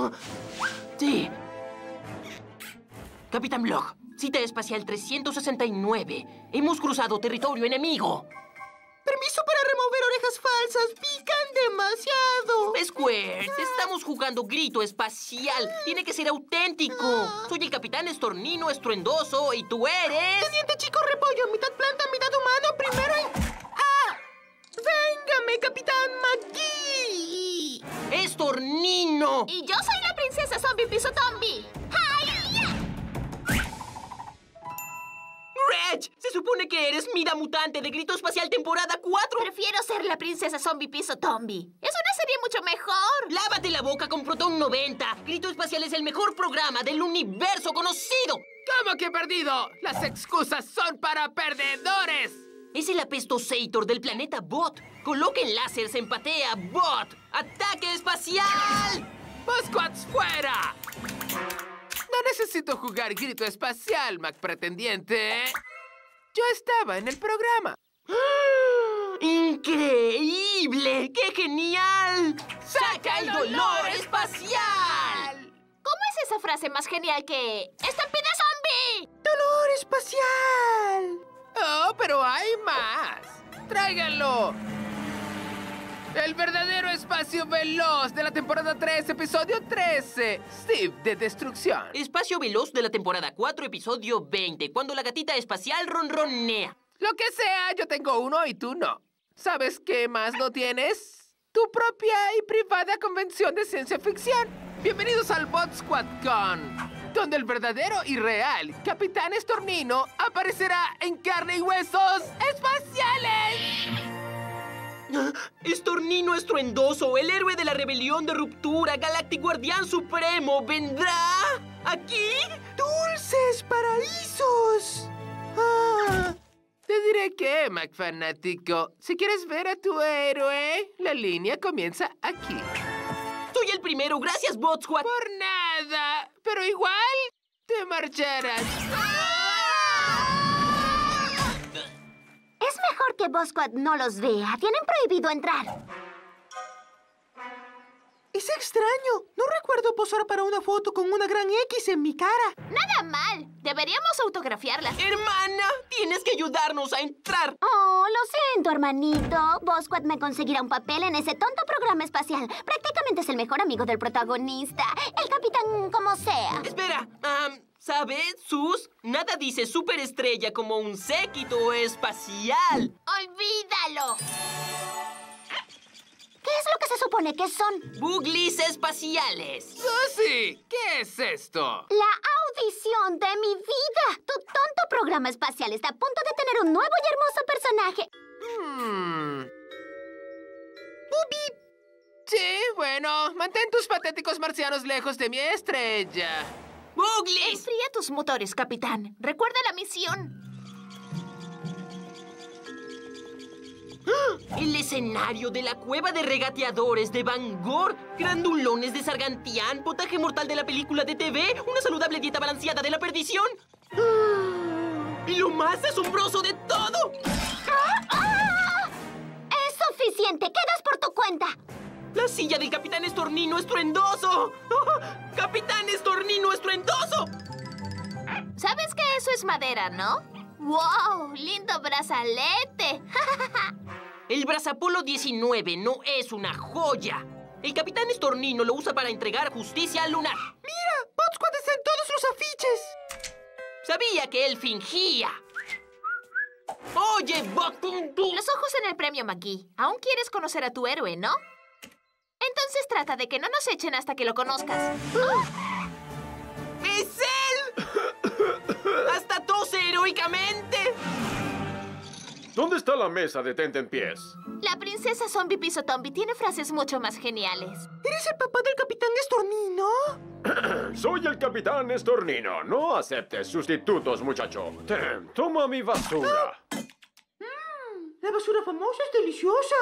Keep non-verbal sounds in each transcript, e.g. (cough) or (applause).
Oh, sí. Capitán Block, cita espacial 369. Hemos cruzado territorio enemigo. Permiso para remover orejas falsas. Pican demasiado. Squares, estamos jugando grito espacial. Tiene que ser auténtico. Soy el capitán estornino estruendoso y tú eres... Teniente chico repollo, mitad planta, mitad humano, primero en... ¡Ah! ¡Véngame, capitán McGee! ¡Estornino! Y yo soy la princesa zombie piso zombie. ¡Ay! Reg, se supone que eres Mira Mutante de Grito Espacial temporada 4. Prefiero ser la princesa zombie piso zombie. Es una serie mucho mejor. Lávate la boca con Proton 90. Grito Espacial es el mejor programa del universo conocido. ¿Cómo que he perdido? Las excusas son para perdedores. Es el apestosator del planeta Bot. Coloquen láseres en patea, Bot. ¡Ataque espacial! ¡Bosquats fuera! No necesito jugar grito espacial, Mac pretendiente. Yo estaba en el programa. (gasps) ¡Increíble! ¡Qué genial! ¡Saca el dolor espacial! ¿Cómo es esa frase más genial que... ¡Estampida zombie! ¡Dolor espacial! Oh, pero hay más. ¡Tráiganlo! El verdadero espacio veloz de la temporada 3, episodio 13. Steve de Destrucción. Espacio veloz de la temporada 4, episodio 20, cuando la gatita espacial ronronea. Lo que sea, yo tengo uno y tú no. ¿Sabes qué más no tienes? Tu propia y privada convención de ciencia ficción. Bienvenidos al Bot Squad Con, donde el verdadero y real Capitán Estornino aparecerá en carne y huesos espaciales. Estornino estruendoso, el héroe de la rebelión de ruptura, Galactic Guardián Supremo, ¿vendrá aquí? ¡Dulces paraísos! ¡Ah! Te diré que, Mac fanático, si quieres ver a tu héroe, la línea comienza aquí. Soy el primero, gracias, Bot Squad. Por nada, pero igual te marcharás. Es mejor que Bosquad no los vea. Tienen prohibido entrar. Es extraño. No recuerdo posar para una foto con una gran X en mi cara. Nada mal. Deberíamos autografiarlas. Hermana, tienes que ayudarnos a entrar. Oh, lo siento, hermanito. Bosquad me conseguirá un papel en ese tonto programa espacial. Prácticamente es el mejor amigo del protagonista. El capitán como sea. Espera, am, ¿sabes, Sus? Nada dice superestrella como un séquito espacial. ¡Olvídalo! ¿Qué es lo que se supone que son? Buglis espaciales. Susie, ¿qué es esto? La audición de mi vida. Tu tonto programa espacial está a punto de tener un nuevo y hermoso personaje. Hmm. Sí, bueno, mantén tus patéticos marcianos lejos de mi estrella. ¡Buglis! Enfría tus motores, capitán. Recuerda la misión. El escenario de la cueva de regateadores de Bangor, grandulones de Sargantián, potaje mortal de la película de TV, una saludable dieta balanceada de la perdición. Y lo más asombroso de todo, Es suficiente. Quedas por tu cuenta. La silla del Capitán Estornino Estruendoso. (laughs) ¡Capitán Estornino Estruendoso! ¿Sabes que eso es madera, no? ¡Wow! ¡Lindo brazalete! (laughs) El Brazapolo 19 no es una joya. El Capitán Estornino lo usa para entregar justicia al lunar. ¡Mira! ¡Botsquad está en todos los afiches! Sabía que él fingía. Oye, Buck. Los ojos en el premio McGee. Aún quieres conocer a tu héroe, ¿no? Entonces trata de que no nos echen hasta que lo conozcas. ¡Es él! ¡Hasta tose heroicamente! ¿Dónde está la mesa de tente en pies? La princesa zombie piso zombie tiene frases mucho más geniales. ¿Eres el papá del capitán Estornino? (clears throat) Soy el capitán Estornino. No aceptes sustitutos, muchacho. Ten, (clears throat) toma mi basura. La basura famosa es deliciosa.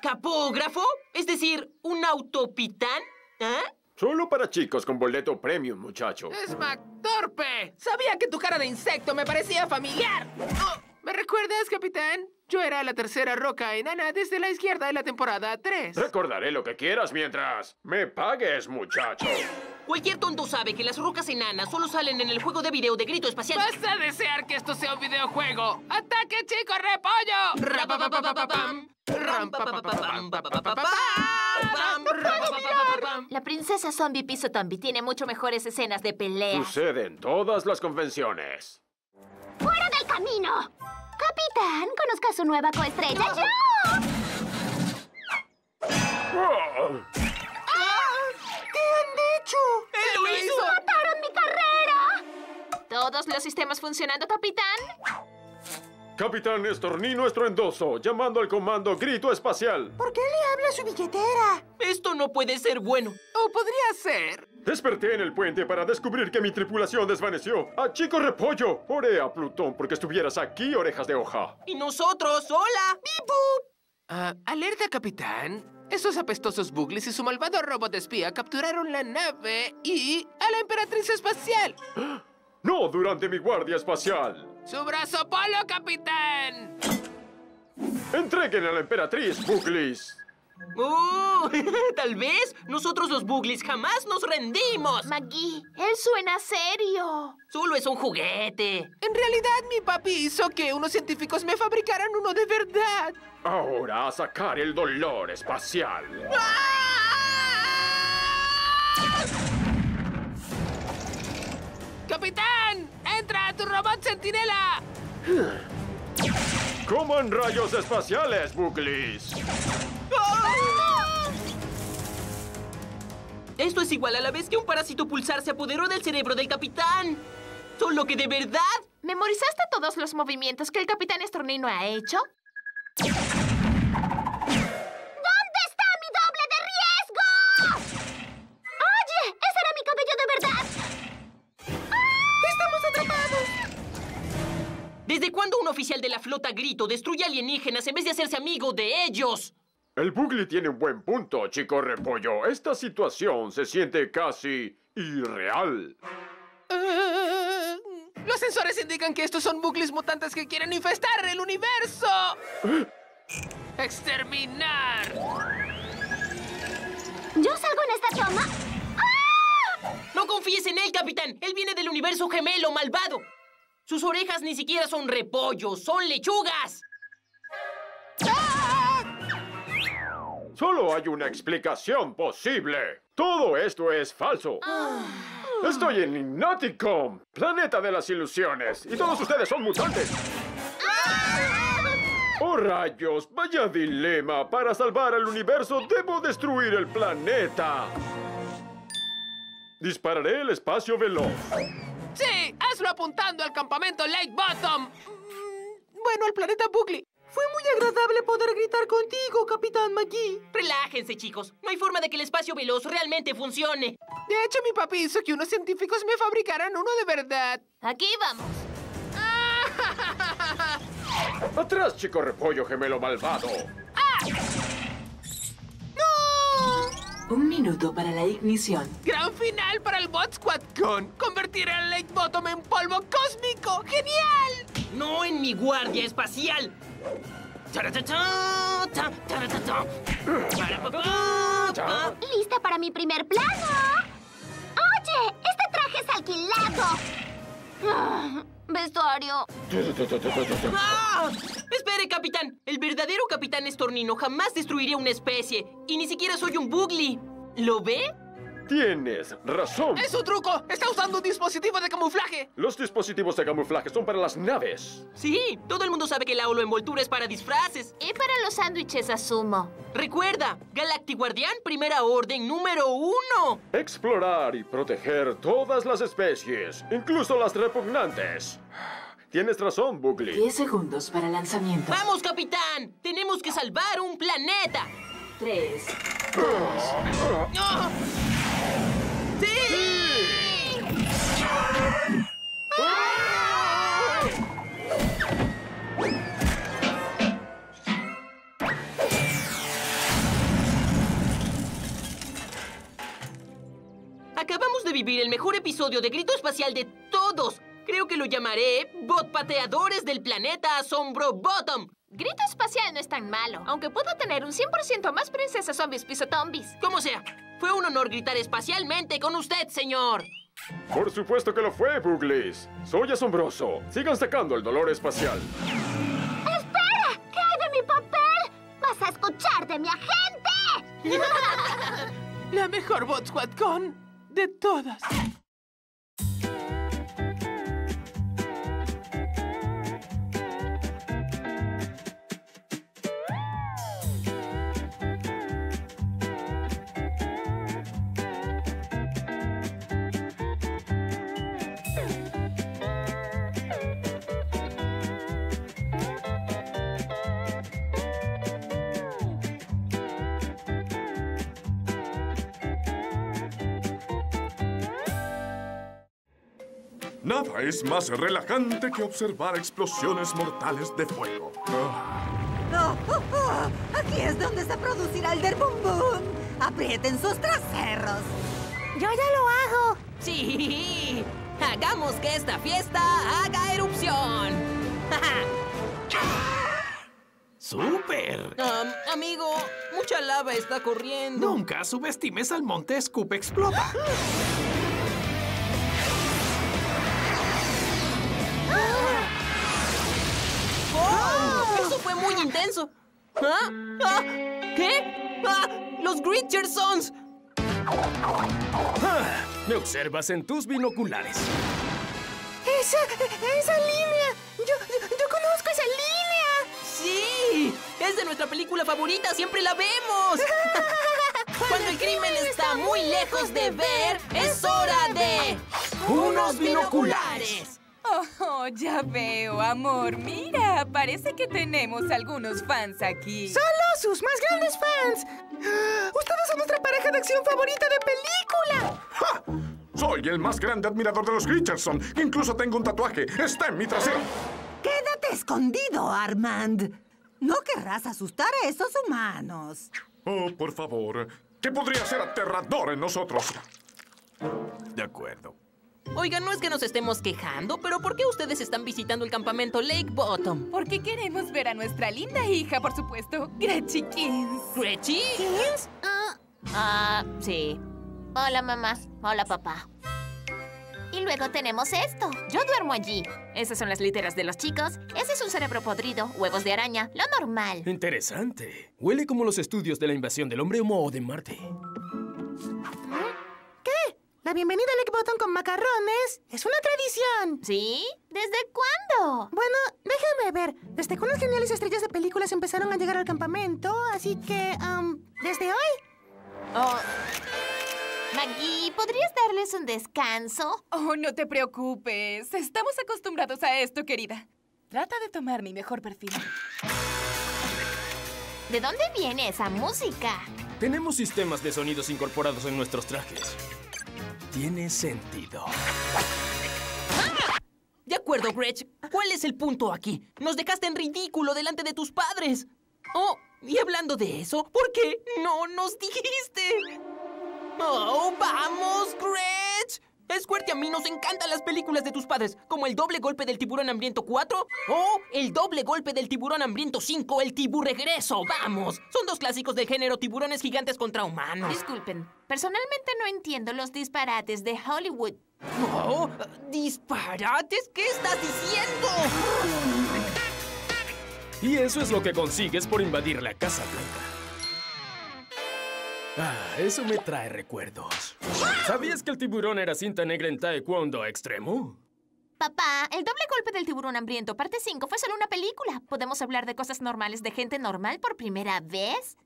¿Capógrafo? Es decir, un autopitán. ¿Ah? Solo para chicos con boleto premium, muchacho. ¡Es McTorpe! Sabía que tu cara de insecto me parecía familiar. Oh, ¿Me recuerdas, capitán? Yo era la tercera roca enana desde la izquierda de la temporada 3. Recordaré lo que quieras mientras me pagues, muchacho. Cualquier tonto sabe que las rocas enanas solo salen en el juego de video de grito espacial. ¡Vas a desear que esto sea un videojuego! ¡Ataque, chico repollo! La princesa zombie Piso Tombi tiene mucho mejores escenas de pelea. Sucede en todas las convenciones. ¡Fuera del camino! Capitán, conozca a su nueva coestrella. ¡Yo! (laughs) ¿Qué han dicho? ¡Él lo hizo! ¡Mataron mi carrera! ¿Todos los sistemas funcionando, capitán? Capitán Estornino Estruendoso, llamando al comando Grito Espacial. ¿Por qué le habla a su billetera? Esto no puede ser bueno. O podría ser. Desperté en el puente para descubrir que mi tripulación desvaneció. ¡A Chico Repollo! Oré a Plutón porque estuvieras aquí, orejas de hoja. ¿Y nosotros? ¡Hola! Ah, alerta, capitán. Esos apestosos Bugles y su malvado robot espía capturaron la nave y a la emperatriz espacial. (gasps) No durante mi guardia espacial. ¡Su brazo polo, capitán! Entreguen a la emperatriz, Buglis. ¡Oh! (laughs) Tal vez nosotros los Buglis jamás nos rendimos. Maggie, él suena serio. Solo es un juguete. En realidad, mi papi hizo que unos científicos me fabricaran uno de verdad. Ahora a sacar el dolor espacial. ¡Capitán! Centinela! ¡Coman rayos espaciales, Buglis! Esto es igual a la vez que un parásito pulsar se apoderó del cerebro del capitán. Solo que de verdad. ¿Memorizaste todos los movimientos que el capitán Estornino ha hecho? Oficial de la flota grito destruye alienígenas en vez de hacerse amigo de ellos? El Bugli tiene un buen punto, chico repollo. Esta situación se siente casi irreal. Ah, los sensores indican que estos son Bugles mutantes que quieren infestar el universo. (gasps) ¡Exterminar! ¿Yo salgo en esta toma? No confíes en él, capitán. Él viene del universo gemelo malvado. Sus orejas ni siquiera son repollos, son lechugas. Solo hay una explicación posible. Todo esto es falso. Estoy en Ignaticom, planeta de las ilusiones, y todos ustedes son mutantes. ¡Oh, rayos! ¡Vaya dilema! Para salvar al universo, debo destruir el planeta. Dispararé el espacio veloz. ¡Sí! ¡Hazlo apuntando al campamento Lake Bottom! Mm, Bueno, el planeta Bugly. Fue muy agradable poder gritar contigo, Capitán McGee. Relájense, chicos. No hay forma de que el espacio veloz realmente funcione. De hecho, mi papi hizo que unos científicos me fabricaran uno de verdad. Aquí vamos. (laughs) ¡Atrás, chico repollo gemelo malvado! Un minuto para la ignición. ¡Gran final para el Bot Squad Con! ¡Convertir el Lake Bottom en polvo cósmico! ¡Genial! No en mi guardia espacial. ¿Lista para mi primer plano? Oye, este traje es alquilado. Vestuario. ¡Ah! Espere, capitán. El verdadero capitán estornino jamás destruiría una especie. Y ni siquiera soy un bugly. ¿Lo ve? Tienes razón. ¡Es un truco! ¡Está usando un dispositivo de camuflaje! Los dispositivos de camuflaje son para las naves. Sí, todo el mundo sabe que la holoenvoltura es para disfraces. Y para los sándwiches asumo. Recuerda, Galactic Guardián, primera orden número uno. Explorar y proteger todas las especies, incluso las repugnantes. Tienes razón, Bugly. 10 segundos para lanzamiento. ¡Vamos, capitán! Tenemos que salvar un planeta. 3, ¡Ah! ¡Sí! Acabamos de vivir el mejor episodio de Grito Espacial de todos. Creo que lo llamaré Bot Pateadores del Planeta Asombro Bottom. Grito espacial no es tan malo, aunque puedo tener un 100% más princesas zombies pisotombis. Como sea, fue un honor gritar espacialmente con usted, señor. Por supuesto que lo fue, Buglis. Soy asombroso. Sigan sacando el dolor espacial. ¡Espera! ¿Qué hay de mi papel? ¡Vas a escuchar de mi agente! (laughs) La mejor Bot Squad Con de todas. Nada es más relajante que observar explosiones mortales de fuego. Ah, Oh, oh, oh, Aquí es donde se producirá el Boom. Aprieten sus traseros. Yo ya lo hago. Sí, hagamos que esta fiesta haga erupción. ¡Súper! Um, amigo, mucha lava está corriendo. Nunca subestimes al monte Scoop Explota. (laughs) fue muy intenso! ¿Ah? ¿Ah? ¿Qué? ¡Ah! ¡Los Gritchersons! Ah, Me observas en tus binoculares. Esa, esa línea. Yo, yo, yo conozco esa línea. ¡Sí! ¡Es de nuestra película favorita! ¡Siempre la vemos! (laughs) Cuando el crimen está muy lejos de ver, es hora de... ¡Unos binoculares! Oh, ya veo, amor. Mira, parece que tenemos algunos fans aquí. Solo sus más grandes fans. (gasps) Ustedes son nuestra pareja de acción favorita de película. ¡Ja! Soy el más grande admirador de los Richardson. Incluso tengo un tatuaje. Está en mi trasero. Quédate escondido, Armand. No querrás asustar a esos humanos. Oh, por favor. ¿Qué podría ser aterrador en nosotros? De acuerdo. Oiga, no es que nos estemos quejando, pero ¿por qué ustedes están visitando el campamento Lake Bottom? Porque queremos ver a nuestra linda hija, por supuesto, Gretchen Kins. ¿Gretchen? Ah, ah, sí. Hola, mamá. Hola, papá. Y luego tenemos esto. Yo duermo allí. Esas son las literas de los chicos. Ese es un cerebro podrido, huevos de araña, lo normal. Interesante. Huele como los estudios de la invasión del hombre homo de Marte. La bienvenida a Lake Bottom con macarrones es una tradición. ¿Sí? ¿Desde cuándo? Bueno, déjame ver. Desde que unas geniales estrellas de películas empezaron a llegar al campamento, así que, um, desde hoy. Oh. Maggie, ¿podrías darles un descanso? Oh, no te preocupes. Estamos acostumbrados a esto, querida. Trata de tomar mi mejor perfil. ¿De dónde viene esa música? Tenemos sistemas de sonidos incorporados en nuestros trajes. Tiene sentido. De acuerdo, Gretch. ¿Cuál es el punto aquí? Nos dejaste en ridículo delante de tus padres. Oh, y hablando de eso, ¿por qué no nos dijiste? ¡Oh, vamos, Gretch! A mí nos encantan las películas de tus padres, como El doble golpe del tiburón hambriento 4 o El doble golpe del tiburón hambriento 5, El tiburregreso. ¡Vamos! Son dos clásicos del género tiburones gigantes contra humanos. Disculpen, personalmente no entiendo los disparates de Hollywood. Oh, ¿Disparates? ¿Qué estás diciendo? Y eso es lo que consigues por invadir la Casa Blanca. Ah, eso me trae recuerdos. ¿Sabías que el tiburón era cinta negra en Taekwondo extremo? Papá, el doble golpe del tiburón hambriento, parte 5, fue solo una película. ¿Podemos hablar de cosas normales de gente normal por primera vez?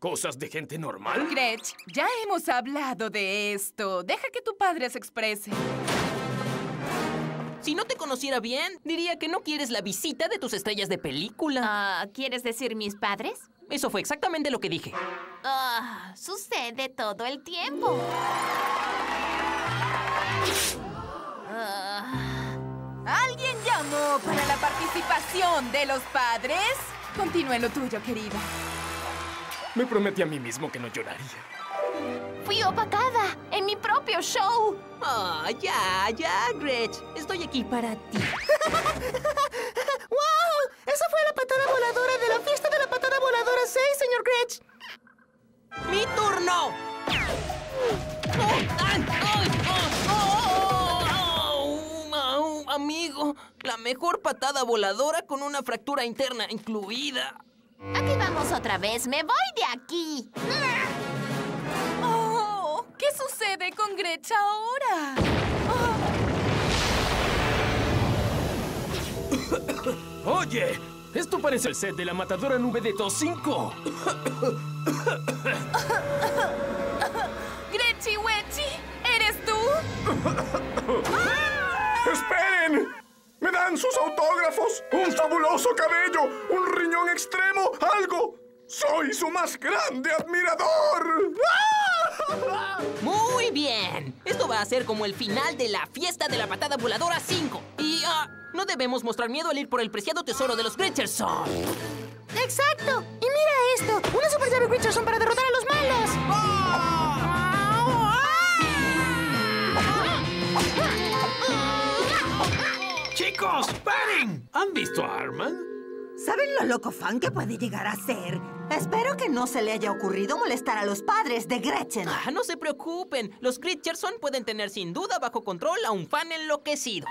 ¿Cosas de gente normal? Gretch, ya hemos hablado de esto. Deja que tu padre se exprese. Si no te conociera bien, diría que no quieres la visita de tus estrellas de película. Ah, ¿Quieres decir mis padres? Eso fue exactamente lo que dije. Ah, sucede todo el tiempo. Ah. ¿Alguien llamó para la participación de los padres? Continúa en lo tuyo, querida. Me prometí a mí mismo que no lloraría. Fui opacada en mi propio show. Ah, ya, ya, Gretch. Estoy aquí para ti. ¡Wow! Esa fue la patada voladora de la fiesta de la patada voladora 6, señor Gretch. ¡Mi turno! ¡Oh! ¡Oh! ¡Oh! ¡Oh! Amigo, la mejor patada voladora con una fractura interna incluida. Aquí vamos otra vez. Me voy de aquí. Oh, ¿Qué sucede con Gretch ahora? (coughs) Oye, esto parece el set de la matadora nube de Tos (coughs) 5. Gretchy Wetchy, ¿eres tú? (coughs) ¡Esperen! ¿Me dan sus autógrafos? ¿Un fabuloso cabello? ¿Un riñón extremo? ¿Algo? ¡Soy su más grande admirador! (laughs) Muy bien. Esto va a ser como el final de la fiesta de la patada voladora 5. Y ah, no debemos mostrar miedo al ir por el preciado tesoro de los Gretcherson. ¡Exacto! Y mira esto, una super llave Richardson para derrotar a los malos. ¡Chicos, paren! ¿Han visto a Arman? ¿Saben lo loco fan que puede llegar a ser? Espero que no se le haya ocurrido molestar a los padres de Gretchen. Ah, no se preocupen. Los Gretcherson pueden tener sin duda bajo control a un fan enloquecido.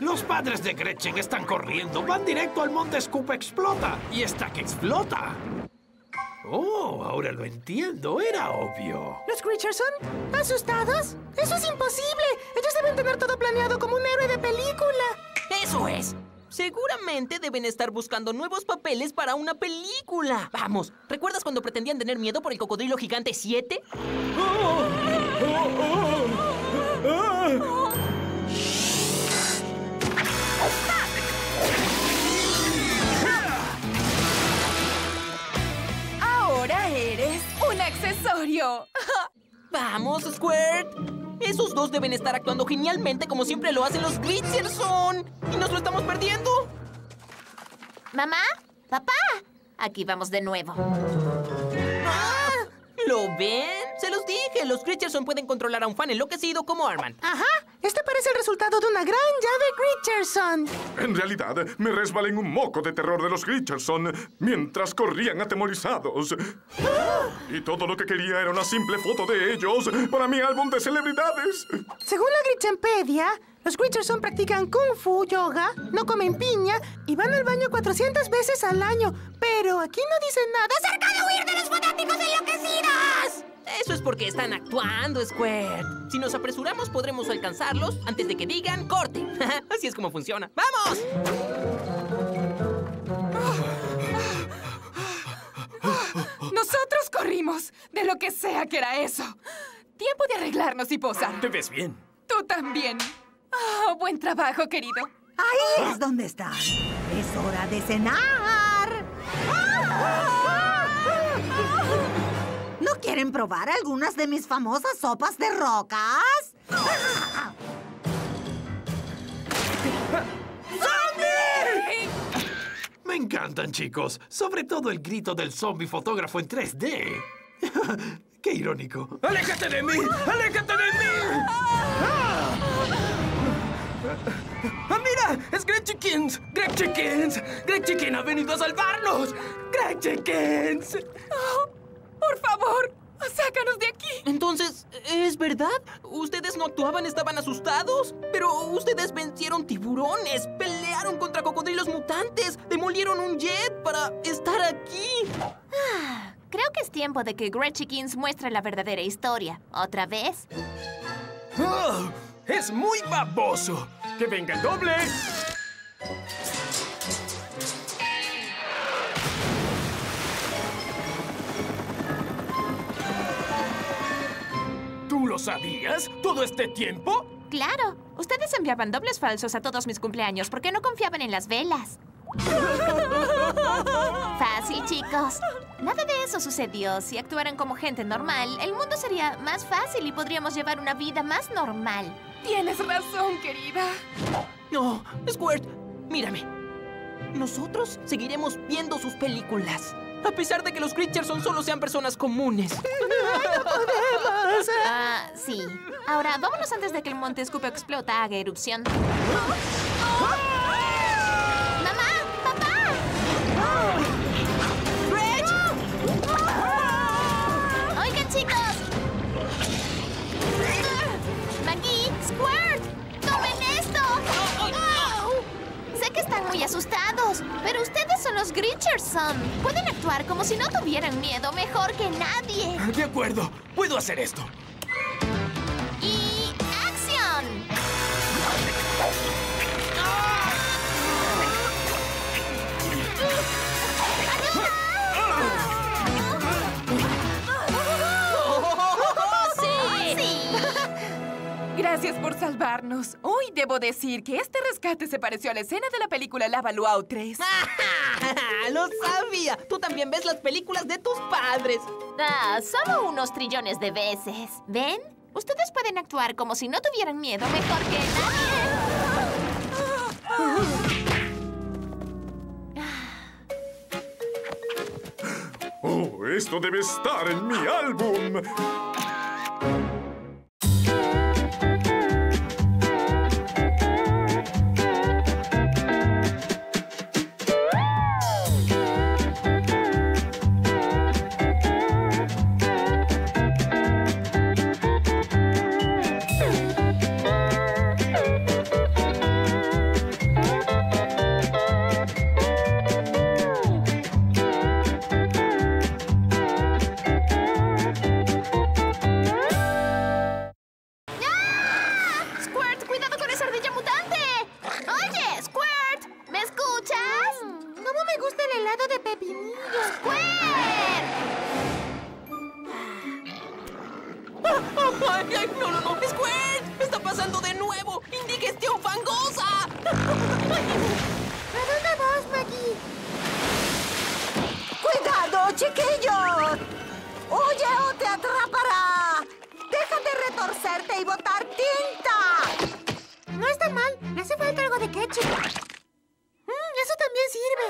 Los padres de Gretchen están corriendo. Van directo al monte Scoop Explota. Y está que explota. Oh, ahora lo entiendo. Era obvio. ¿Los Richardson? ¿Asustados? ¡Eso es imposible! Ellos deben tener todo planeado como un héroe de película. ¡Eso es! Seguramente deben estar buscando nuevos papeles para una película. Vamos, ¿recuerdas cuando pretendían tener miedo por el cocodrilo gigante 7? Ahora eres un accesorio. (laughs) ¡Vamos, Squirt! Esos dos deben estar actuando genialmente como siempre lo hacen los Gritcherson. Y nos lo estamos perdiendo. ¿Mamá? ¿Papá? Aquí vamos de nuevo. ¡Ah! ¿Lo ven? Se los dije, los Gritcherson pueden controlar a un fan enloquecido como Arman. Ajá, este parece el resultado de una gran llave Richardson. En realidad, me resbalé en un moco de terror de los Richardson mientras corrían atemorizados. Y todo lo que quería era una simple foto de ellos para mi álbum de celebridades. Según la Gritchenpedia, los Richardson practican kung fu, yoga, no comen piña y van al baño 400 veces al año. Pero aquí no dicen nada acerca de huir de los fanáticos enloquecidos. Eso es porque están actuando, Squirt. Si nos apresuramos, podremos alcanzarlos antes de que digan corte. (laughs) Así es como funciona. ¡Vamos! Nosotros corrimos de lo que sea que era eso. Tiempo de arreglarnos y posar. Te ves bien. Tú también. Ah, buen trabajo, querido. Ahí es donde están. Es hora de cenar. ¿No quieren probar algunas de mis famosas sopas de rocas? Me encantan, chicos. Sobre todo el grito del zombie fotógrafo en 3D. (laughs) Qué irónico. ¡Aléjate de mí! ¡Aléjate de mí! ¡Ah! ¡Ah, mira! ¡Es Greg Chickens! ¡Greg Chickens! ¡Greg Chicken ha venido a salvarnos! ¡Greg Chickens! Oh, por favor, sácanos de aquí. Entonces, ¿es verdad? Ustedes no actuaban, estaban asustados. Pero ustedes vencieron tiburones, pelearon contra cocodrilos mutantes, demolieron un jet para estar aquí. Ah, creo que es tiempo de que Gretchikins muestre la verdadera historia. ¿Otra vez? ¡Oh! ¡Es muy baboso! ¡Que venga el doble! ¿Tú lo sabías? ¿Todo este tiempo? Claro. Ustedes enviaban dobles falsos a todos mis cumpleaños porque no confiaban en las velas. (laughs) Fácil, chicos. Nada de eso sucedió. Si actuaran como gente normal, el mundo sería más fácil y podríamos llevar una vida más normal. Tienes razón, querida. No, Squirt, mírame. Nosotros seguiremos viendo sus películas. A pesar de que los Creatureson solo sean personas comunes. (laughs) podemos! Ah, sí. Ahora, vámonos antes de que el monte Scoop explota, haga erupción. ¡Mamá! ¡Papá! Oigan, chicos. Están muy asustados, pero ustedes son los Grincherson. Pueden actuar como si no tuvieran miedo mejor que nadie. De acuerdo, puedo hacer esto. Gracias por salvarnos. Hoy debo decir que este rescate se pareció a la escena de la película Lava Luau 3. ¡Lo sabía! Tú también ves las películas de tus padres. Ah, solo unos trillones de veces. ¿Ven? Ustedes pueden actuar como si no tuvieran miedo mejor que Oh, esto debe estar en mi álbum. Helado de pepinillo? ¡Squirt! ¡Ay, ay, no, no, no! ¡Squirt! ¡Está pasando de nuevo! ¡Indigestión fangosa! ¿A dónde vas, Maggie? ¡Cuidado, chiquillos! ¡Huye o te atrapará! ¡Deja de retorcerte y botar tinta! No está mal. Hace falta algo de ketchup. Mm, sirve.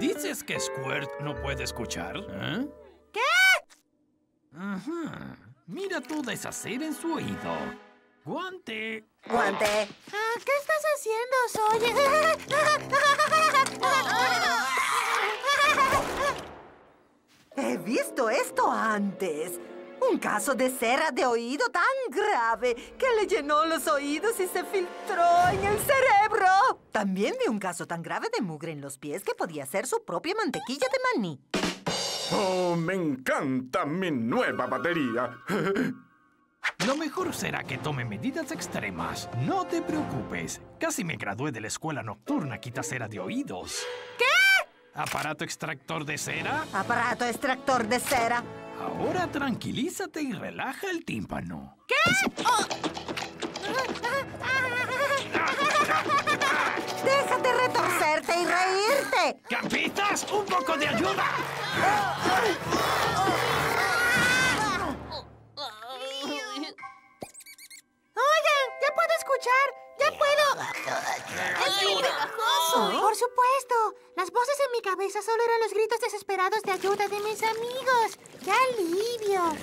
¿Dices que Squirt no puede escuchar? ¿Eh? ¿Qué? Ajá. Mira tú deshacer en su oído. Guante. ¡Guante! Ah, ¿Qué estás haciendo, He visto esto antes. Un caso de cera de oído tan grave que le llenó los oídos y se filtró en el cerebro. También vi un caso tan grave de mugre en los pies que podía ser su propia mantequilla de maní. Oh, me encanta mi nueva batería. (laughs) Lo mejor será que tome medidas extremas. No te preocupes. Casi me gradué de la escuela nocturna quitacera de oídos. ¿Qué? ¿Aparato extractor de cera? Aparato extractor de cera. Ahora tranquilízate y relaja el tímpano. ¿Qué? Oh. ¡Déjate retorcerte y reírte! ¡Campistas! ¡Un poco de ayuda! Oigan, ya puedo escuchar. Ya puedo. ¡Es muy pegajoso! Por supuesto. Las voces en mi cabeza solo eran los gritos desesperados de ayuda de mis amigos. ¡Qué alivio!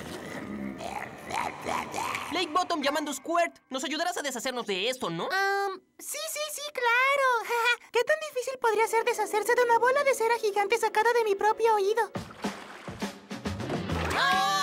Lake Bottom llamando Squirt. Nos ayudarás a deshacernos de esto, ¿no? Um, sí, sí, sí, claro. (laughs) ¿Qué tan difícil podría ser deshacerse de una bola de cera gigante sacada de mi propio oído? ¡No,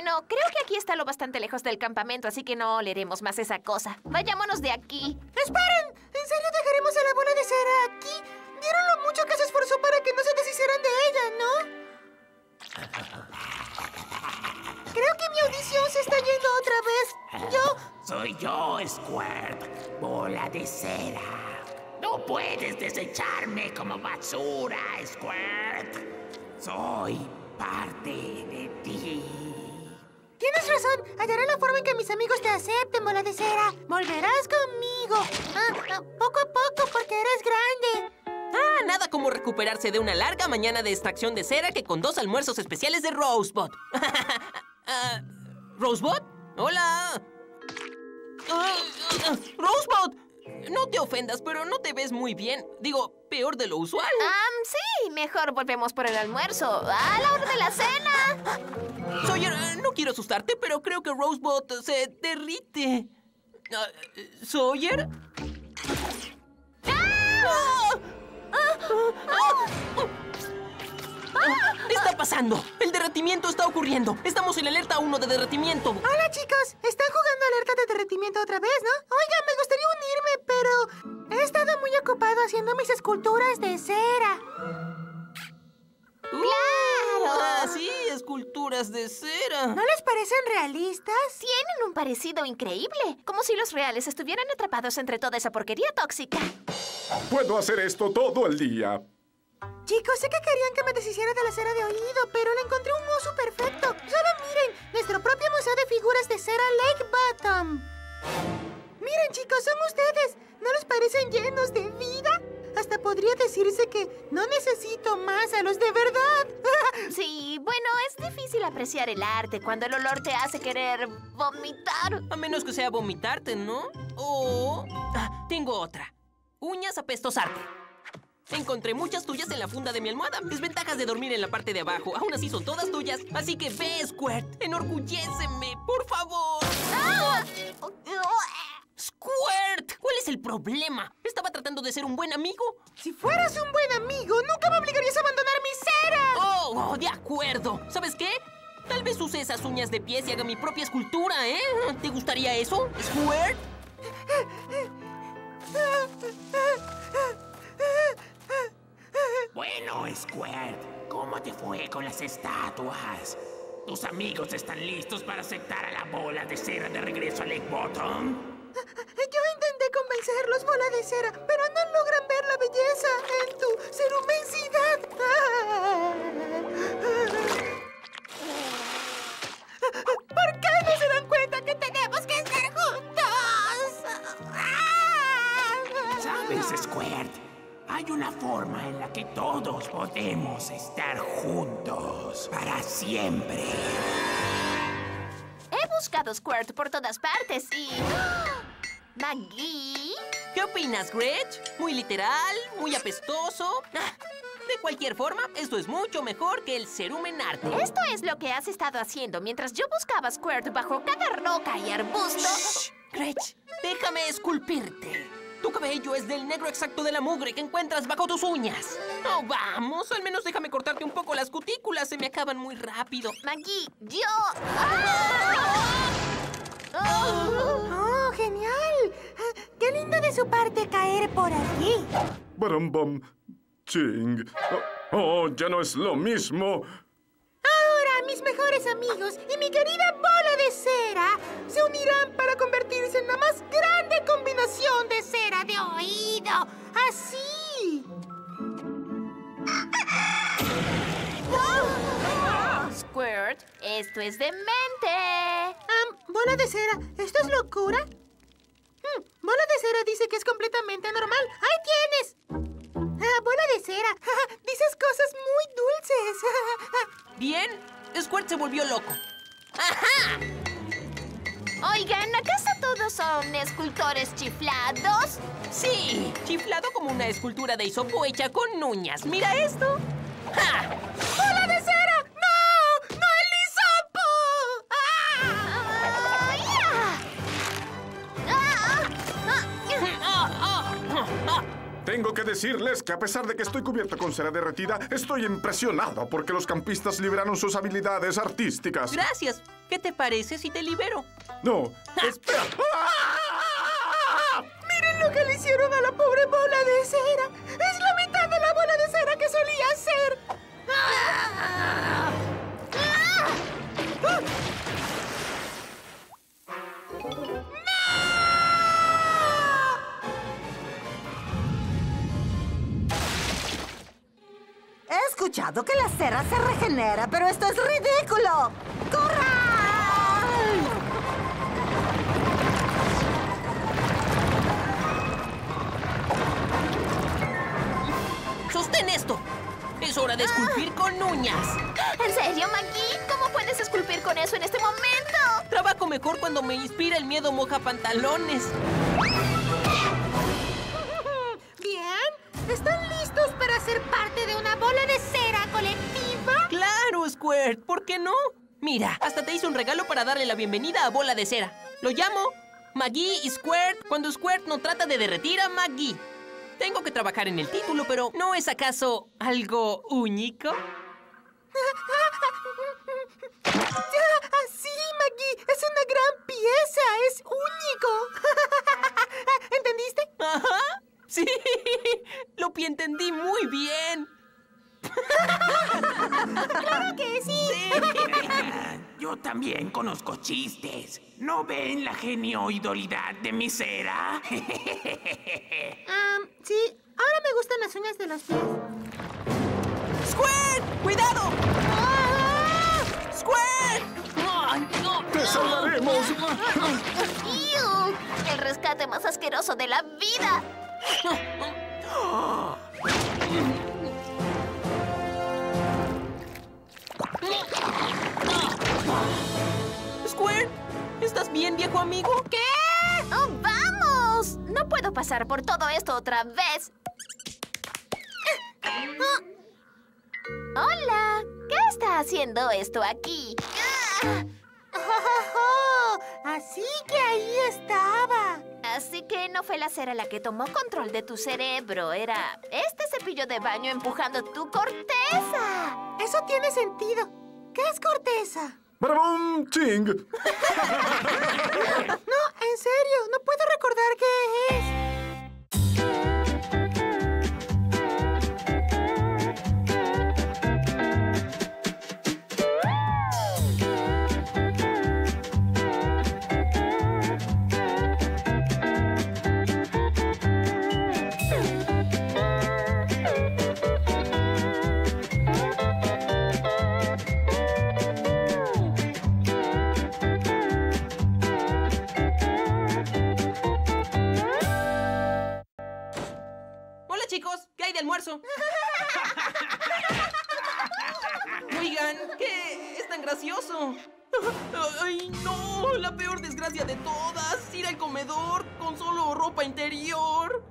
Bueno, creo que aquí está lo bastante lejos del campamento, así que no oleremos más esa cosa. Vayámonos de aquí. ¡Esperen! ¿En serio dejaremos a la bola de cera aquí? ¿Vieron lo mucho que se esforzó para que no se deshicieran de ella, no? Creo que mi audición se está yendo otra vez. Yo... Soy yo, Squirt, bola de cera. No puedes desecharme como basura, Squirt. Soy parte de ti. Tienes razón. Hallaré la forma en que mis amigos te acepten, bola de cera. Volverás conmigo. Ah, ah, poco a poco, porque eres grande. Ah, nada como recuperarse de una larga mañana de extracción de cera que con dos almuerzos especiales de Rosebud. (laughs) Ah, ¿Rosebud? Hola. Ah, ah, Rosebud, no te ofendas, pero no te ves muy bien. Digo, peor de lo usual. Ah, sí, mejor volvemos por el almuerzo. A la hora de la cena. Sawyer, eh, no quiero asustarte, pero creo que Rosebud se derrite. Ah, ¿Sawyer? ¡Ah! ¿Qué está pasando? El derretimiento está ocurriendo. Estamos en alerta 1 de derretimiento. Hola, chicos. Están jugando alerta de derretimiento otra vez, ¿no? Oiga, me gustaría unirme, pero he estado muy ocupado haciendo mis esculturas de cera. ¡Claro! Ah, sí, esculturas de cera. ¿No les parecen realistas? Tienen un parecido increíble, como si los reales estuvieran atrapados entre toda esa porquería tóxica. Puedo hacer esto todo el día. Chicos, sé que querían que me deshiciera de la cera de oído, pero le encontré un uso perfecto. Solo miren, nuestro propio museo de figuras de cera Lake Bottom. Miren, chicos, son ustedes. ¿No les parecen llenos de vida? Hasta podría decirse que no necesito más a los de verdad. (laughs) Sí, bueno, es difícil apreciar el arte cuando el olor te hace querer vomitar. A menos que sea vomitarte, ¿no? O... Ah, tengo otra. Uñas apestosarte. Encontré muchas tuyas en la funda de mi almohada. Desventajas de dormir en la parte de abajo. Aún así son todas tuyas. Así que ve, Squirt. Enorgulléceme, por favor. ¡Ah! Squirt, ¿cuál es el problema? Estaba tratando de ser un buen amigo. Si fueras un buen amigo, nunca me obligarías a abandonar mi cera. Oh, oh, de acuerdo. ¿Sabes qué? Tal vez use esas uñas de pies y haga mi propia escultura, ¿eh? ¿Te gustaría eso, Squirt? Bueno, Squirt, ¿cómo te fue con las estatuas? ¿Tus amigos están listos para aceptar a la bola de cera de regreso a Lake Bottom? Yo intenté convencerlos, bola de cera, pero no logran ver la belleza en tu cerumensidad. ¿Por qué no se dan cuenta que tenemos que estar juntos? ¿Sabes, Squirt? Hay una forma en la que todos podemos estar juntos para siempre. He buscado Squirt por todas partes y... ¿Maggie? ¿Qué opinas, Gretch? ¿Muy literal? ¿Muy apestoso? Ah, de cualquier forma, esto es mucho mejor que el cerumen arte. Esto es lo que has estado haciendo mientras yo buscaba Squirt bajo cada roca y arbusto. Shh, Gretch, déjame esculpirte. Tu cabello es del negro exacto de la mugre que encuentras bajo tus uñas. Oh, vamos, al menos déjame cortarte un poco las cutículas, se me acaban muy rápido. Maggie, yo... ¡Ah! ¡Oh! ¡Qué lindo de su parte caer por aquí! Baram bam. Ching. Oh, oh, ya no es lo mismo. Ahora mis mejores amigos y mi querida bola de cera se unirán para convertirse en la más grande combinación de cera de oído. ¡Así! Squirt, esto es demente. Am, bola de cera, ¿esto es locura? Bola de cera dice que es completamente normal. ¡Ahí tienes! Ah, bola de cera, (laughs) dices cosas muy dulces. (laughs) Bien, Squirt se volvió loco. ¡Ajá! Oigan, ¿acaso todos son escultores chiflados? Sí, chiflado como una escultura de hisopo hecha con uñas. ¡Mira esto! ¡Ja! ¡Bola Tengo que decirles que a pesar de que estoy cubierto con cera derretida, estoy impresionado porque los campistas liberaron sus habilidades artísticas. Gracias. ¿Qué te parece si te libero? No, espera. (laughs) ¡Miren lo que le hicieron a la pobre bola de cera! ¡Es la mitad de la bola de cera que solía ser! ¡Ah! ¡Ah! Escuchado que la cera se regenera, pero esto es ridículo. ¡Corran! ¡Sostén esto! Es hora de esculpir con uñas. ¿En serio, Maggie? ¿Cómo puedes esculpir con eso en este momento? Trabajo mejor cuando me inspira el miedo moja pantalones. De una bola de cera colectiva? ¡Claro, Squirt! ¿Por qué no? Mira, hasta te hice un regalo para darle la bienvenida a Bola de Cera. Lo llamo Maggie y Squirt cuando Squirt no trata de derretir a Maggie. Tengo que trabajar en el título, pero ¿no es acaso algo único? (laughs) Sí, Maggie, es una gran pieza, es único. (laughs) ¿Entendiste? Ajá. Sí, (laughs) lo entendí muy bien. ¡Claro que sí! Yo también conozco chistes. ¿No ven la genioidolidad de mi cera? Ah, sí, ahora me gustan las uñas de los pies. ¡Squirt! ¡Cuidado! ¡Squirt! ¡Ay, no! ¡Te salvaremos! ¡Iu! El rescate más asqueroso de la vida. (gasps) ¿Estás bien, viejo amigo? ¿Qué? ¡Oh, vamos! No puedo pasar por todo esto otra vez. Hola, ¿qué está haciendo esto aquí? Ah. (laughs) ¡Oh! Así que ahí estaba. Así que no fue la cera la que tomó control de tu cerebro, era este cepillo de baño empujando tu corteza. Eso tiene sentido. ¿Qué es corteza? ¡Barabum! ¡Ching! (laughs) No, en serio, no puedo recordar qué es. Chicos. ¿Qué hay de almuerzo? (laughs) Oigan, ¿qué es tan gracioso? ¡Ay, no! La peor desgracia de todas. Ir al comedor con solo ropa interior.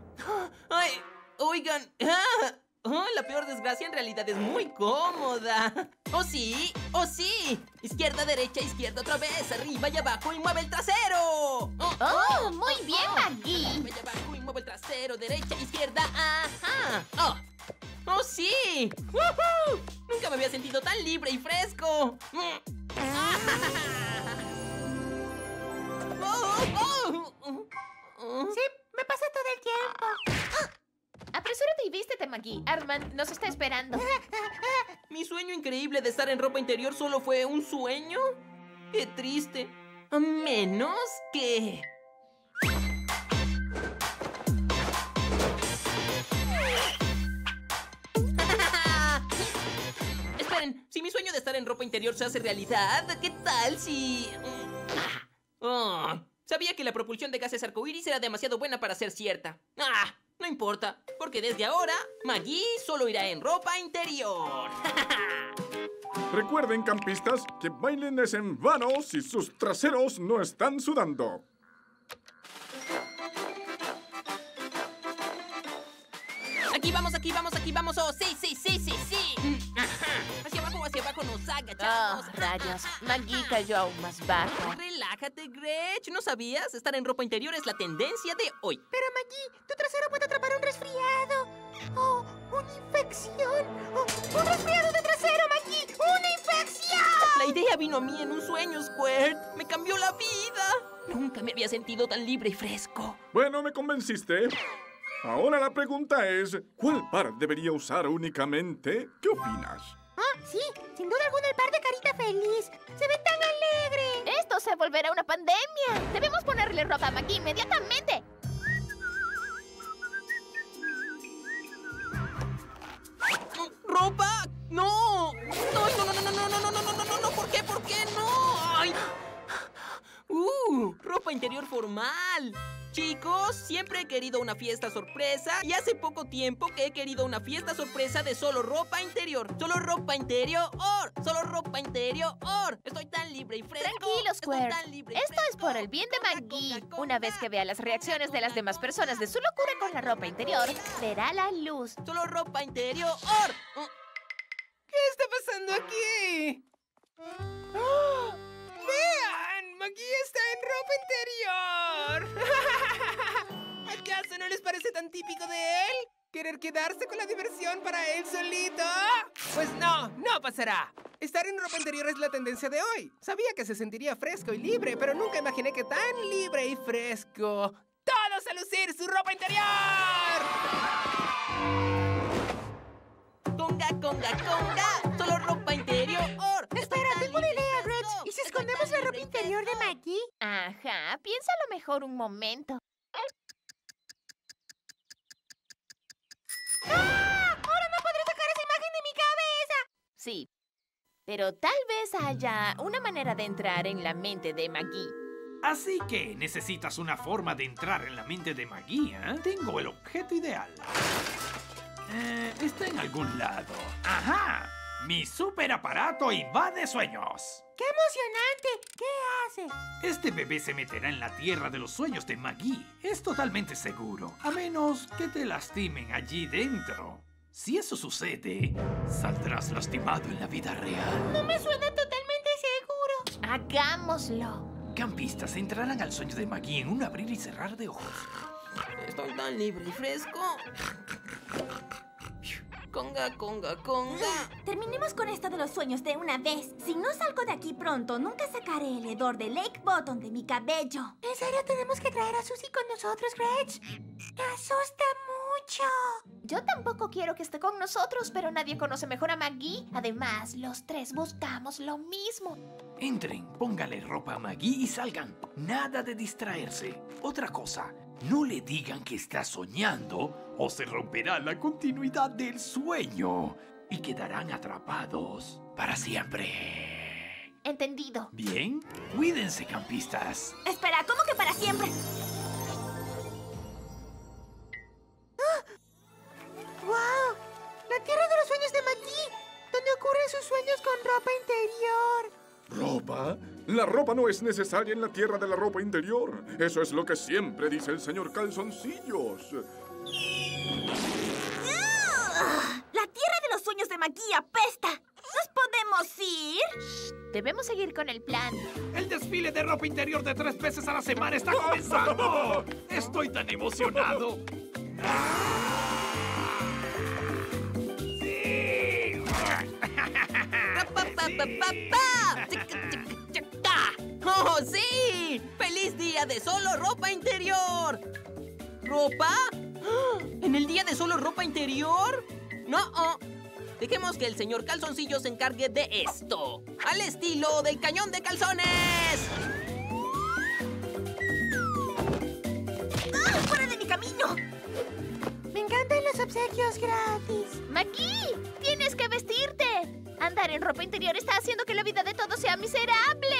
¡Ay! Oigan. ¡Ah! (laughs) Oh, la peor desgracia en realidad es muy cómoda. ¡Oh, sí! ¡Oh, sí! Izquierda, derecha, izquierda otra vez. Arriba y abajo y mueve el trasero. ¡Oh, ¡Oh, muy bien, Maggie! Mueve el trasero. Derecha, izquierda. ¡Ajá! ¡Oh! ¡Oh, sí! ¡Woohoo! Nunca me había sentido tan libre y fresco. Mm. ¡Oh, oh, oh! Oh. Sí, me pasa todo el tiempo. Apresúrate y vístete, Maggie. Armand nos está esperando. Mi sueño increíble de estar en ropa interior solo fue un sueño. Qué triste. A menos que... si mi sueño de estar en ropa interior se hace realidad, ¿qué tal si... Oh, sabía que la propulsión de gases arcoíris era demasiado buena para ser cierta. ¡Ah! No importa, porque desde ahora, Maggie solo irá en ropa interior. (laughs) Recuerden, campistas, que bailen es en vano si sus traseros no están sudando. Aquí vamos, aquí vamos, aquí vamos. Oh, sí, sí, sí, sí, sí. Mm, ajá. Hacia abajo, nos ¡Oh, rayos! (laughs) Maggie cayó aún más bajo. Relájate, Gretch. ¿No sabías? Estar en ropa interior es la tendencia de hoy. Pero Maggie, tu trasero puede atrapar un resfriado. ¡Oh, una infección! ¡Oh, ¡Un resfriado de trasero, Maggie! ¡Una infección! La idea vino a mí en un sueño, Squirt. Me cambió la vida. Nunca me había sentido tan libre y fresco. Bueno, me convenciste. Ahora la pregunta es, ¿cuál par debería usar únicamente? ¿Qué opinas? Sí, sin duda alguna el par de carita feliz. Se ve tan alegre. Esto se volverá una pandemia. Debemos ponerle ropa a Maki inmediatamente. ¿Ropa? ¡No! ¡No, no, no, no, no, no, no, no, no, no! ¿Por qué? ¿Por qué no? ¡Ay! ¡Uh! Ropa interior formal. Chicos, siempre he querido una fiesta sorpresa y hace poco tiempo que he querido una fiesta sorpresa de solo ropa interior. Solo ropa interior. Solo ropa interior. Estoy tan libre y fresco. Tranquilo, Estoy tan libre y Esto es por el bien de McGee. Una vez que vea las reacciones de las demás personas de su locura con la ropa interior, verá la luz. Solo ropa interior. ¿Qué está pasando aquí? ¡Oh! ¡Maggie está en ropa interior! (laughs) ¿Acaso no les parece tan típico de él? ¿Querer quedarse con la diversión para él solito? Pues no, no pasará. Estar en ropa interior es la tendencia de hoy. Sabía que se sentiría fresco y libre, pero nunca imaginé que tan libre y fresco. ¡Todos a lucir su ropa interior! Conga, conga, conga. Solo ropa interior. Interior de Maggie? Ajá, piénsalo mejor un momento. ¡Ah! ¡Ahora no podré sacar esa imagen de mi cabeza! Sí, pero tal vez haya una manera de entrar en la mente de Maggie. Así que necesitas una forma de entrar en la mente de Maggie, ¿eh? Tengo el objeto ideal. Eh, está en algún lado. ¡Ajá! Mi super aparato invade sueños. ¡Qué emocionante! ¿Qué hace? Este bebé se meterá en la tierra de los sueños de Maggie. Es totalmente seguro, a menos que te lastimen allí dentro. Si eso sucede, saldrás lastimado en la vida real. No me suena totalmente seguro. Hagámoslo. Campistas entrarán al sueño de Maggie en un abrir y cerrar de ojos. Estoy tan libre y fresco. Conga, conga, conga. (gasps) Terminemos con esto de los sueños de una vez. Si no salgo de aquí pronto, nunca sacaré el hedor de Lake Bottom de mi cabello. ¿En serio tenemos que traer a Susie con nosotros, Gretch? Me asusta mucho. Yo tampoco quiero que esté con nosotros, pero nadie conoce mejor a Maggie. Además, los tres buscamos lo mismo. Entren, póngale ropa a Maggie y salgan. Nada de distraerse. Otra cosa, no le digan que está soñando o se romperá la continuidad del sueño y quedarán atrapados para siempre. Entendido. Bien, cuídense, campistas. Espera, ¿cómo que para siempre? ¡Wow! La tierra de los sueños de Maggie, donde ocurren sus sueños con ropa interior. ¿Ropa? La ropa no es necesaria en la tierra de la ropa interior. Eso es lo que siempre dice el señor Calzoncillos. ¡Ah! La tierra de los sueños de Maggie apesta. ¿Nos podemos ir? Debemos seguir con el plan. El desfile de ropa interior de tres veces a la semana está comenzando. Estoy tan emocionado. ¡Sí! ¡Oh, sí! ¡Feliz día de solo ropa interior! ¿Ropa? (gasps) ¿En el día de solo ropa interior? No, oh. dejemos que el señor Calzoncillo se encargue de esto. Al estilo del cañón de calzones. ¡Ah! ¡Fuera de mi camino! Me encantan los obsequios gratis. Maggie, tienes que vestirte. Andar en ropa interior está haciendo que la vida de todos sea miserable.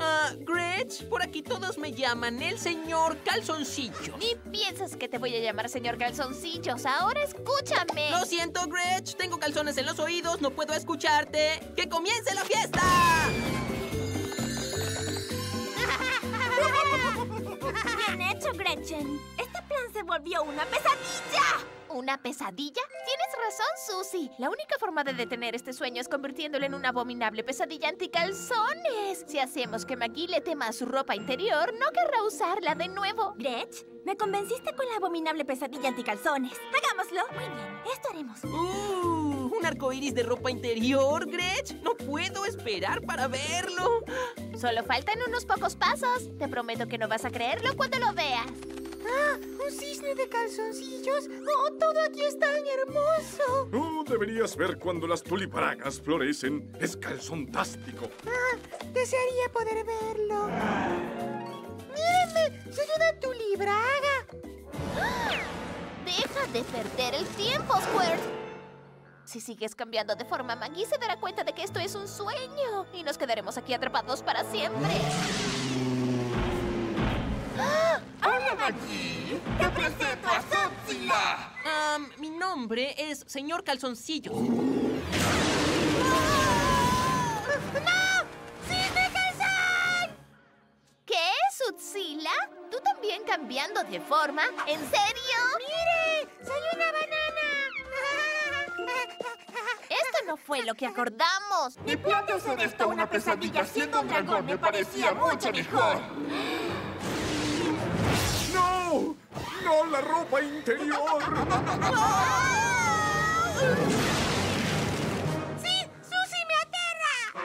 Ah, Gretch, por aquí todos me llaman el señor Calzoncillo. Ni piensas que te voy a llamar señor Calzoncillos. Ahora escúchame. Lo siento, Gretch. Tengo calzones en los oídos, no puedo escucharte. ¡Que comience la fiesta! (laughs) (laughs) Gretchen. Este plan se volvió una pesadilla. ¿Una pesadilla? Tienes razón, Susie. La única forma de detener este sueño es convirtiéndolo en una abominable pesadilla anticalzones. Si hacemos que Maggie le tema a su ropa interior, no querrá usarla de nuevo. Gretch, me convenciste con la abominable pesadilla anticalzones. Hagámoslo. Muy bien, esto haremos. Uh, ¿Un arco iris de ropa interior, Gretch? No puedo esperar para verlo. Solo faltan unos pocos pasos. Te prometo que no vas a creerlo cuando lo veas. ¡Ah! ¡Un cisne de calzoncillos! ¡Oh, todo aquí es tan hermoso! Oh, deberías ver cuando las tuliparangas florecen. Es calzontástico. ¡Ah! Desearía poder verlo. ¡Mírenme! ¡Soy una tulibraga! Deja de perder el tiempo, Squirt. Si sigues cambiando de forma, Maggie se dará cuenta de que esto es un sueño y nos quedaremos aquí atrapados para siempre. ¡Hola, Maggie! ¡Te presento a Zúzila! Am, mi nombre es señor Calzoncillos. ¿Qué, Sutzila? ¿Tú también cambiando de forma? ¿En serio? ¡Mire! ¡Soy una banana! Esto no fue lo que acordamos. Mi plan de hacer esto una pesadilla siendo un dragón me parecía mucho mejor. ¡No! ¡No la ropa interior! ¡Sí! ¡Susi me aterra!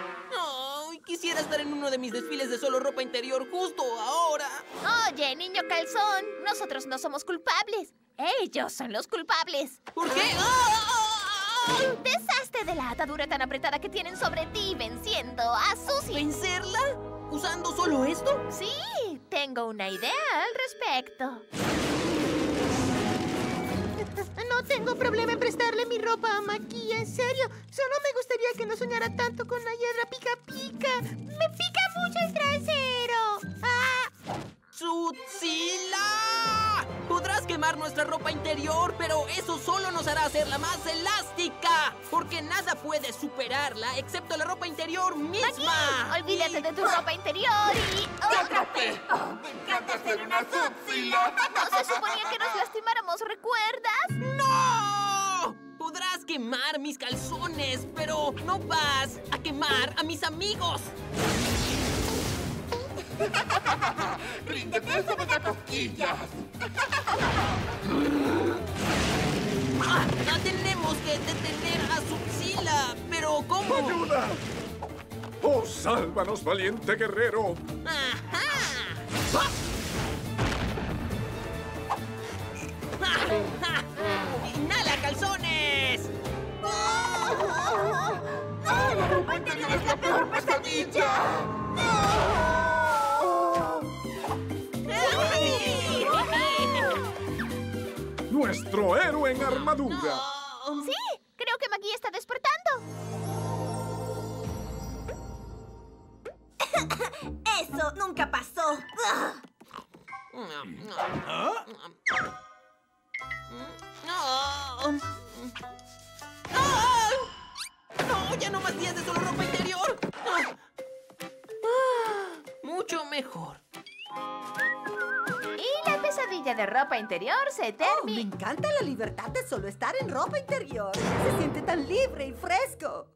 Ay, quisiera estar en uno de mis desfiles de solo ropa interior justo ahora. Oye, niño calzón, nosotros no somos culpables. Ellos son los culpables. ¿Por qué? Deshazte de la atadura tan apretada que tienen sobre ti venciendo a Susie. ¿Vencerla? ¿Usando solo esto? Sí, tengo una idea al respecto. No tengo problema en prestarle mi ropa a Maquilla, en serio. Solo me gustaría que no soñara tanto con la hiedra pica pica. ¡Me pica mucho el trasero! ¡Ah! ¡Sutzila! Podrás quemar nuestra ropa interior, pero eso solo nos hará hacerla más elástica. Porque nada puede superarla excepto la ropa interior misma. Olvídate de tu ropa interior y... ¡Te atrapé! ¡Oh, ¡Me encanta ser una Zúzila! No se suponía que nos lastimáramos, ¿recuerdas? ¡No! Podrás quemar mis calzones, pero no vas a quemar a mis amigos. ¡Ríndete, me da cosquillas! Ah, tenemos que detener a Sutzila, pero ¿cómo? ¡Ayuda! ¡Oh, sálvanos, valiente guerrero! ¡Ajá! ¡Ah! ¡Inhala, calzones! ¡No! ¡La ropa interior es la peor pesadilla! ¡Nuestro héroe en armadura! Sí, creo que Maggie está despertando. (laughs) ¡Eso nunca pasó! ¡Ah! ¡No! ¡Ya no más días de solo ropa interior! ¡Ah! Mucho mejor. Y la pesadilla de ropa interior se Oh, me termina. encanta la libertad de solo estar en ropa interior. Se siente tan libre y fresco.